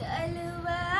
तलवारों